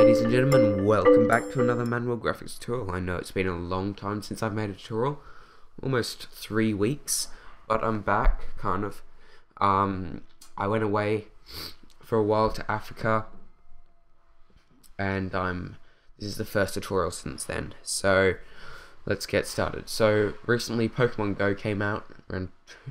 Ladies and gentlemen, welcome back to another Manuel Graphics tutorial. I know it's been a long time since I've made a tutorial, almost three weeks, but I'm back, kind of. Um, I went away for a while to Africa, and I'm. This is the first tutorial since then, so let's get started. So recently, Pokemon Go came out around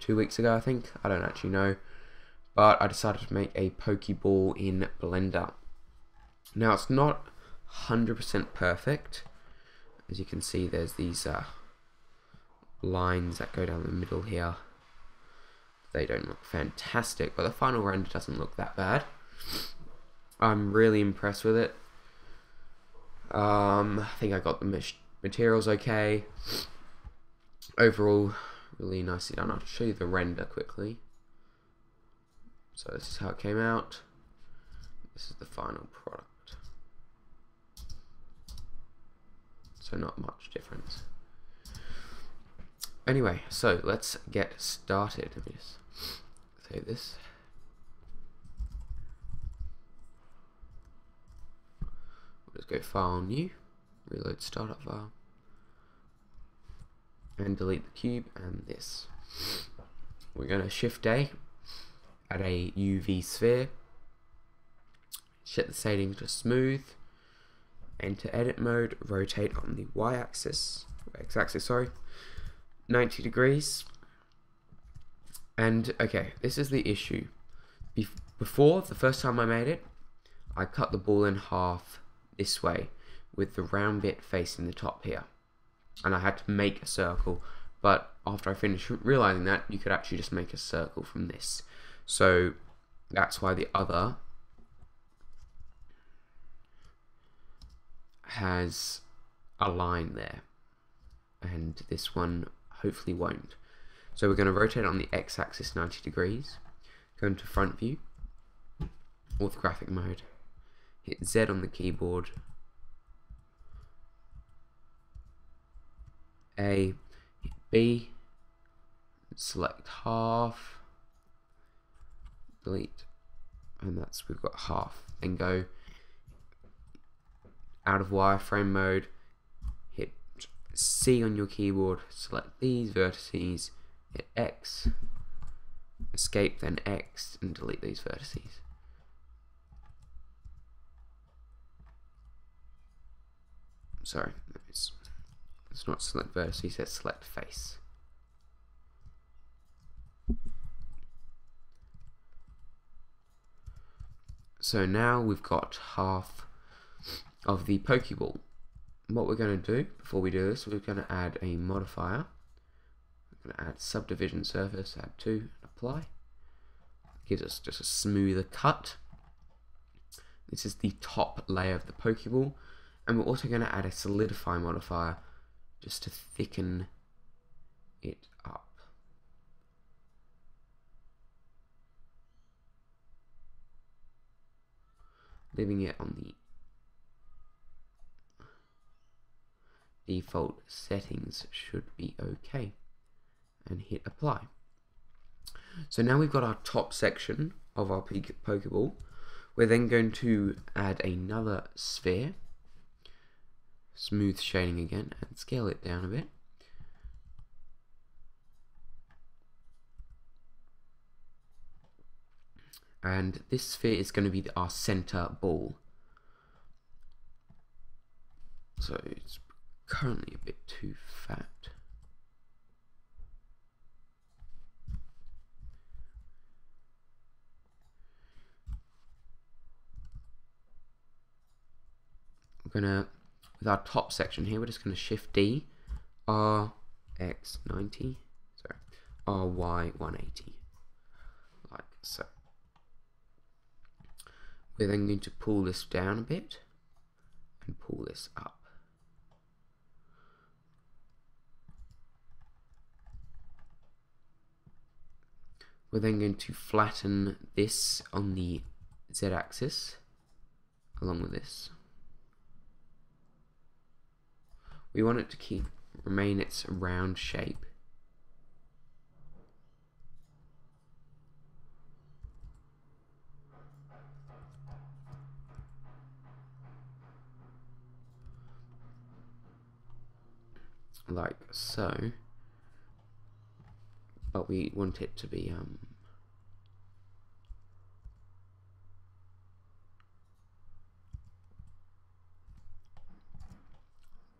two weeks ago, I think. I don't actually know, but I decided to make a Pokeball in Blender. Now it's not 100% perfect. As you can see, there's these uh, lines that go down the middle here. They don't look fantastic, but the final render doesn't look that bad. I'm really impressed with it. Um, I think I got the materials okay. Overall, really nicely done. I'll show you the render quickly. So this is how it came out. This is the final product. so not much difference. Anyway, so let's get started. Let me just save this. Let's go File New, reload Startup File, and delete the cube and this. We're going to Shift A, add a UV sphere, set the settings to smooth, enter edit mode, rotate on the y-axis, x-axis, sorry, 90 degrees. And okay, this is the issue. Bef before, the first time I made it, I cut the ball in half this way with the round bit facing the top here. And I had to make a circle, but after I finished realizing that, you could actually just make a circle from this. So that's why the other has a line there. And this one hopefully won't. So we're going to rotate on the x-axis 90 degrees, go into front view, orthographic mode, hit Z on the keyboard, A, B, select half, delete, and that's we've got half, then go out of wireframe mode, hit C on your keyboard, select these vertices, hit X, escape, then X, and delete these vertices. Sorry, it's, not select vertices, it's select face. So now we've got half of the Pokeball. What we're going to do before we do this, we're going to add a modifier. We're going to add subdivision surface, add 2, apply. Gives us just a smoother cut. This is the top layer of the Pokeball. And we're also going to add a solidify modifier just to thicken it up. Leaving it on the default settings should be okay and hit apply. So now we've got our top section of our Pokeball. We're then going to add another sphere, smooth shading again, and scale it down a bit. And this sphere is going to be our center ball. So it's currently a bit too fat. We're gonna, with our top section here, we're just gonna shift D, R, X 90, sorry, R, Y 180, like so. We're then going to pull this down a bit and pull this up. We're then going to flatten this on the z-axis along with this. We want it to keep remain its round shape. like so but we want it to be um,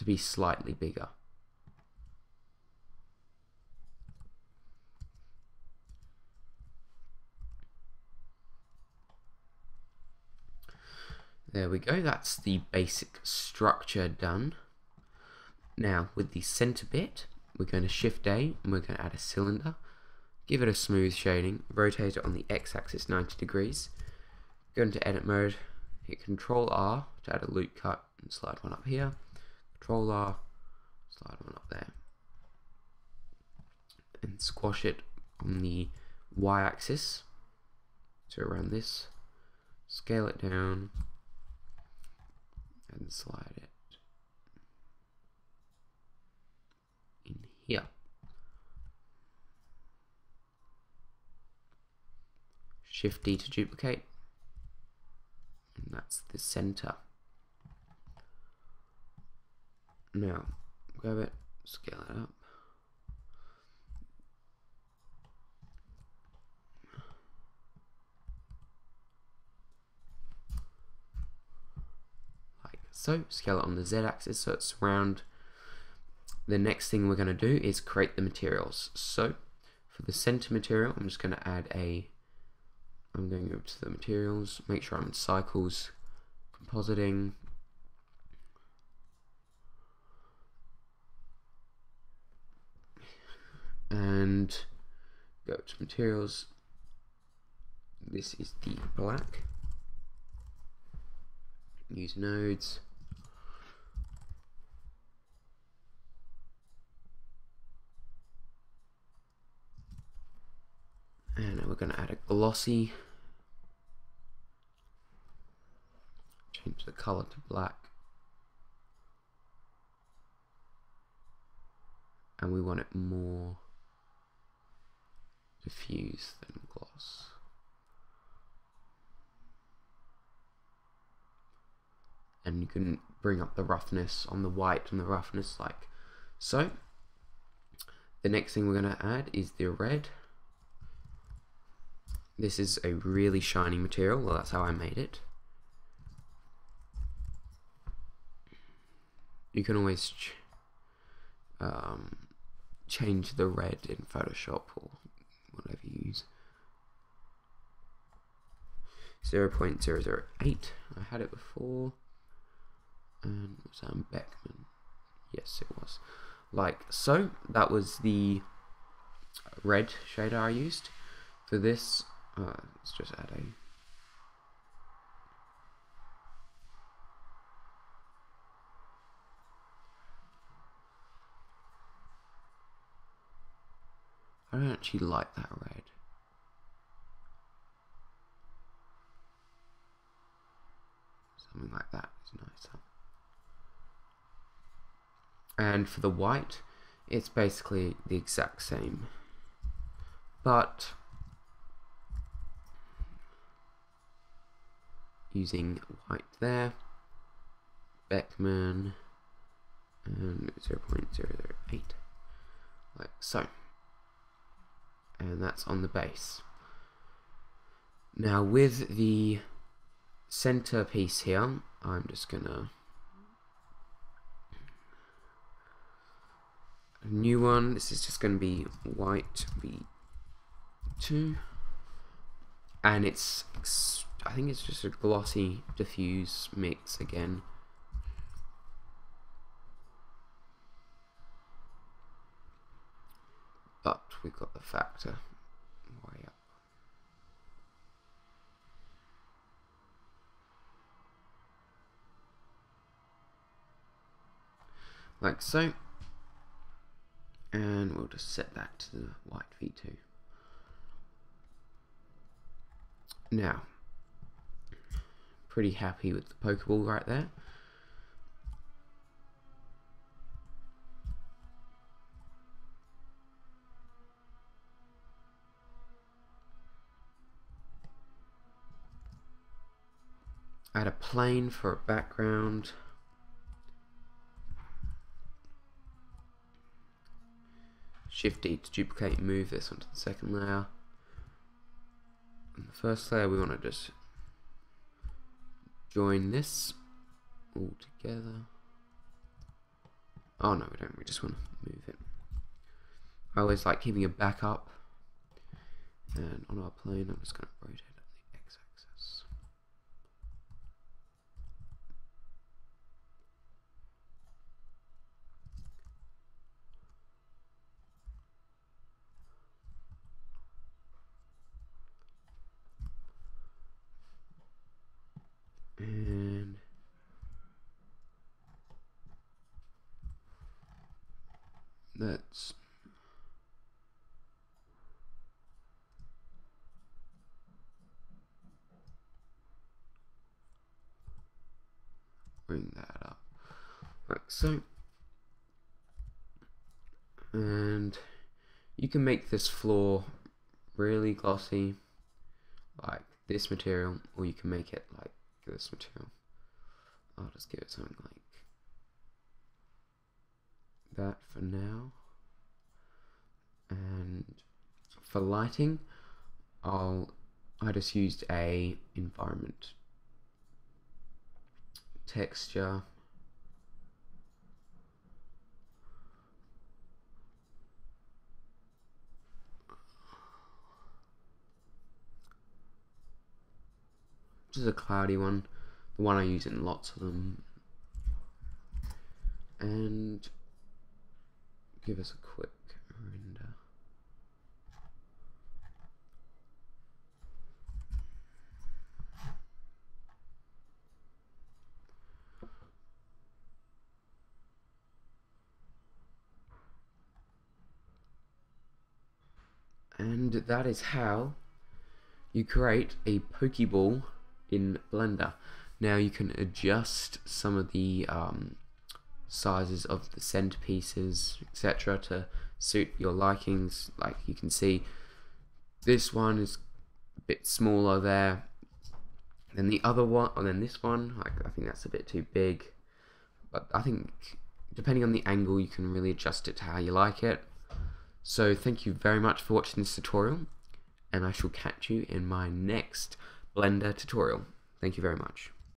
to be slightly bigger There we go, that's the basic structure done. Now with the center bit, we're going to shift A and we're going to add a cylinder. Give it a smooth shading, rotate it on the x-axis 90 degrees. Go into edit mode, hit Control R to add a loop cut and slide one up here. Control R, slide one up there. And squash it on the y-axis, so around this. Scale it down, and slide it in here. Shift D to duplicate, and that's the center. Now, grab it, scale it up. Like so scale it on the z-axis so it's round. The next thing we're going to do is create the materials. So for the center material I'm just going to add a I'm going over to the materials make sure I'm in cycles compositing and go to materials. This is the black. Use nodes. And we're going to add a glossy. Change the color to black. And we want it more diffuse than gloss. And you can bring up the roughness on the white and the roughness like so. The next thing we're going to add is the red. This is a really shiny material, well that's how I made it. You can always ch um, change the red in Photoshop or whatever you use. 0 0.008, I had it before, and was that Beckmann? Yes, it was. Like so, that was the red shader I used. For this, uh, let's just add a I don't actually like that red. Something like that is nicer. And for the white, it's basically the exact same. But using white there, Beckmann, and 0 0.008, like so. And that's on the base. Now with the center piece here, I'm just gonna a new one. This is just going to be white V2, and it's I think it's just a glossy diffuse mix again. But we've got the factor way up. Like so. And we'll just set that to the white V2. Now, pretty happy with the Pokeball right there. Add a plane for a background. Shift D to duplicate and move this onto the second layer. And the first layer we want to just join this all together. Oh no, we don't. We just want to move it. I always like keeping a backup. And on our plane, I'm just going to rotate it on the x-axis. And let's bring that up. Right, so and you can make this floor really glossy like this material or you can make it like this material. I'll just give it something like that for now. And for lighting, I'll I just used a environment. Texture. Which is a cloudy one. The one I use in lots of them. And give us a quick render and that is how you create a Pokeball in Blender. Now you can adjust some of the um, sizes of the centerpieces, etc., to suit your likings. Like you can see, this one is a bit smaller there than the other one, and then this one, like I think that's a bit too big. But I think depending on the angle, you can really adjust it to how you like it. So thank you very much for watching this tutorial, and I shall catch you in my next Blender tutorial. Thank you very much.